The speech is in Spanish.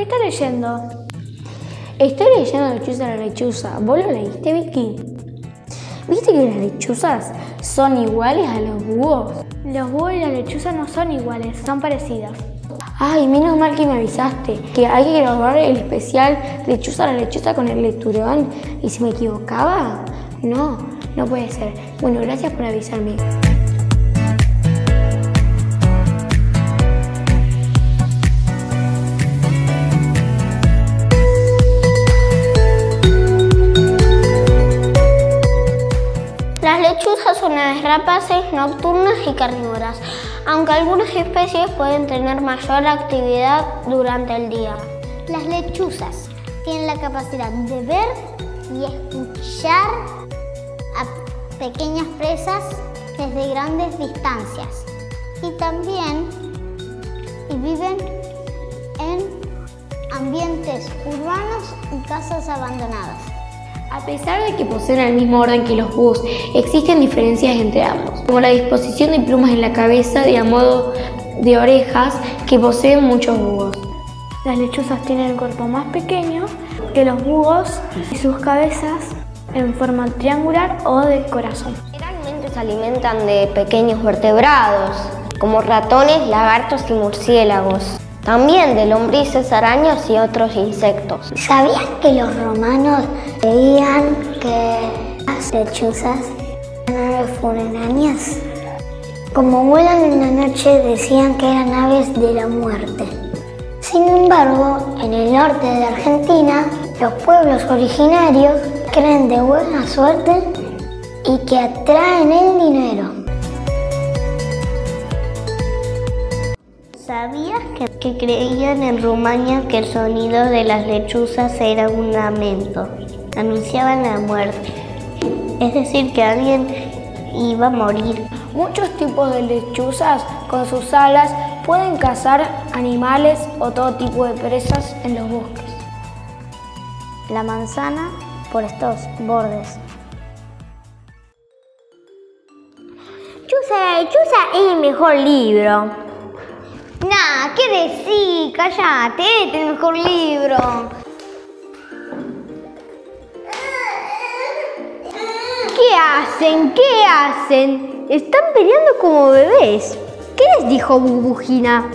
¿Qué está leyendo? Estoy leyendo Lechuza la lechuza. ¿Vos lo leíste, Vicky? ¿Viste que las lechuzas son iguales a los búhos? Los búhos y las lechuzas no son iguales, son parecidas. Ay, menos mal que me avisaste que hay que grabar el especial Lechuza la lechuza con el lecturón. ¿Y si me equivocaba? No, no puede ser. Bueno, gracias por avisarme. Lechuzas son aves rapaces, nocturnas y carnívoras, aunque algunas especies pueden tener mayor actividad durante el día. Las lechuzas tienen la capacidad de ver y escuchar a pequeñas presas desde grandes distancias y también y viven en ambientes urbanos y casas abandonadas. A pesar de que poseen el mismo orden que los búhos, existen diferencias entre ambos, como la disposición de plumas en la cabeza y a modo de orejas que poseen muchos búhos. Las lechuzas tienen el cuerpo más pequeño que los búhos y sus cabezas en forma triangular o de corazón. Generalmente se alimentan de pequeños vertebrados, como ratones, lagartos y murciélagos. También de lombrices, arañas y otros insectos. ¿Sabían que los romanos creían que las lechuzas eran aves funerarias? Como vuelan en la noche decían que eran aves de la muerte. Sin embargo, en el norte de Argentina, los pueblos originarios creen de buena suerte y que atraen el dinero. ¿Sabías que, que creían en Rumania que el sonido de las lechuzas era un lamento? Anunciaban la muerte. Es decir, que alguien iba a morir. Muchos tipos de lechuzas con sus alas pueden cazar animales o todo tipo de presas en los bosques. La manzana por estos bordes. Chuza la lechuza es el mejor libro. Nah, ¿qué decís? Cállate, este es el mejor libro. ¿Qué hacen? ¿Qué hacen? Están peleando como bebés. ¿Qué les dijo Bubujina?